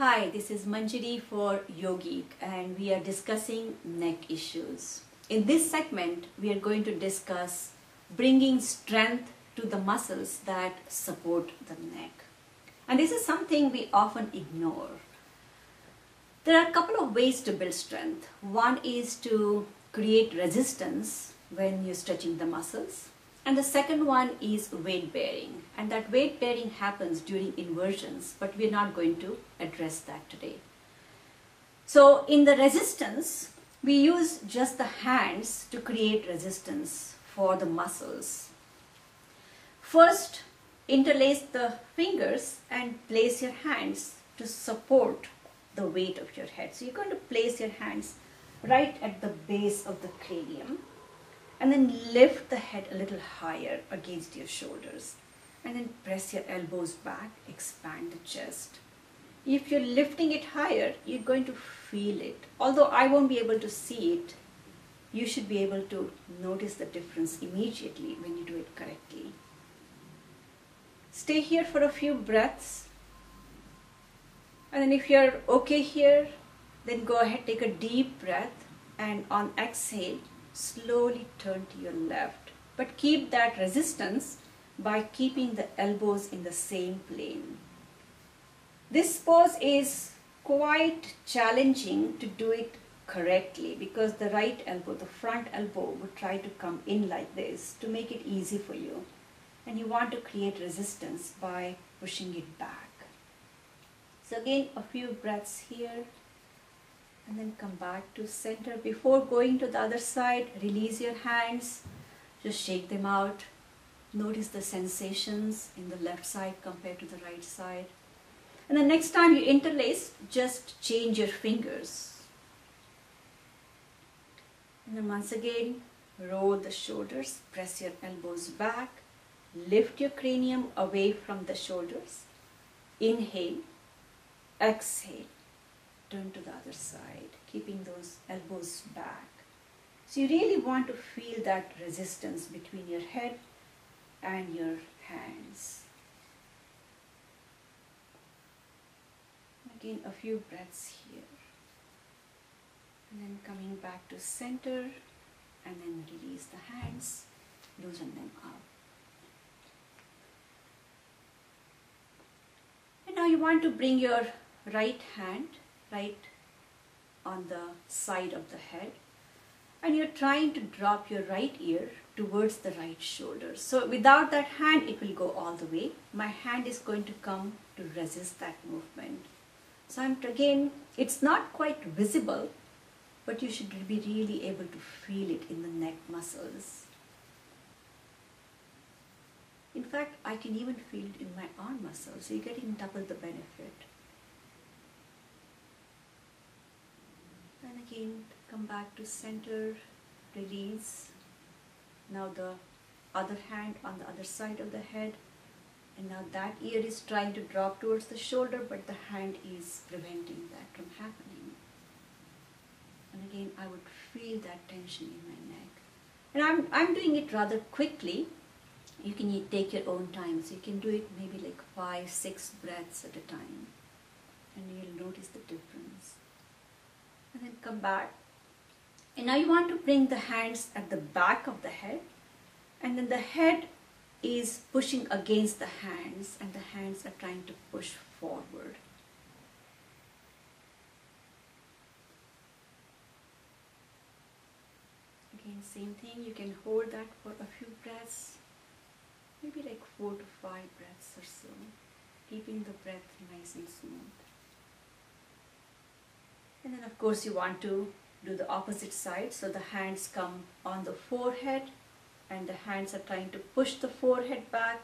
Hi, this is Manjiri for Yogique and we are discussing neck issues. In this segment, we are going to discuss bringing strength to the muscles that support the neck. And this is something we often ignore. There are a couple of ways to build strength. One is to create resistance when you're stretching the muscles. And the second one is weight bearing. And that weight bearing happens during inversions, but we're not going to address that today. So in the resistance, we use just the hands to create resistance for the muscles. First, interlace the fingers and place your hands to support the weight of your head. So you're going to place your hands right at the base of the cranium and then lift the head a little higher against your shoulders. And then press your elbows back expand the chest. If you're lifting it higher you're going to feel it. Although i won't be able to see it you should be able to notice the difference immediately when you do it correctly. Stay here for a few breaths. And then if you're okay here then go ahead take a deep breath. And on exhale slowly turn to your left. But keep that resistance by keeping the elbows in the same plane. This pose is quite challenging to do it correctly because the right elbow, the front elbow would try to come in like this to make it easy for you. And you want to create resistance by pushing it back. So again, a few breaths here and then come back to center. Before going to the other side, release your hands, just shake them out. Notice the sensations in the left side compared to the right side. And the next time you interlace, just change your fingers. And then once again, roll the shoulders, press your elbows back, lift your cranium away from the shoulders. Inhale, exhale turn to the other side, keeping those elbows back. So you really want to feel that resistance between your head and your hands. Again, a few breaths here. And then coming back to center and then release the hands, loosen them up. And now you want to bring your right hand right on the side of the head and you're trying to drop your right ear towards the right shoulder. So without that hand, it will go all the way. My hand is going to come to resist that movement. So I'm again, it's not quite visible, but you should be really able to feel it in the neck muscles. In fact, I can even feel it in my arm muscles, so you're getting double the benefit. Again come back to center release. Now the other hand on the other side of the head. And now that ear is trying to drop towards the shoulder but the hand is preventing that from happening. And again I would feel that tension in my neck. And I'm, I'm doing it rather quickly. You can take your own time. So you can do it maybe like five six breaths at a time. And you'll notice the difference and then come back. And now you want to bring the hands at the back of the head and then the head is pushing against the hands and the hands are trying to push forward. Again, same thing, you can hold that for a few breaths, maybe like four to five breaths or so, keeping the breath nice and smooth. Course you want to do the opposite side. So the hands come on the forehead and the hands are trying to push the forehead back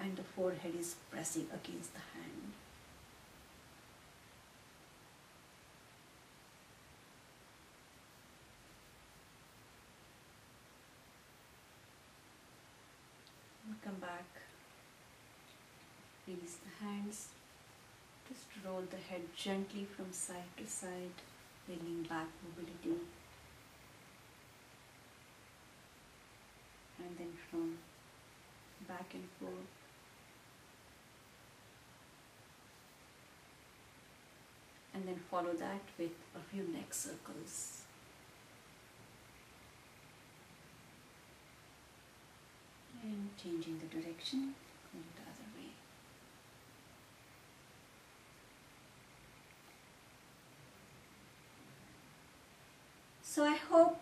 and the forehead is pressing against the hand. And come back, release the hands just roll the head gently from side to side, bringing back mobility. And then from back and forth. and then follow that with a few neck circles. And changing the direction, the other way. So I hope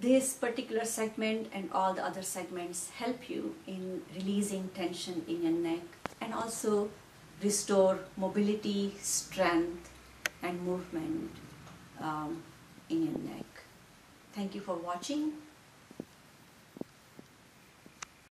this particular segment and all the other segments help you in releasing tension in your neck and also restore mobility, strength, and movement um, in your neck. Thank you for watching.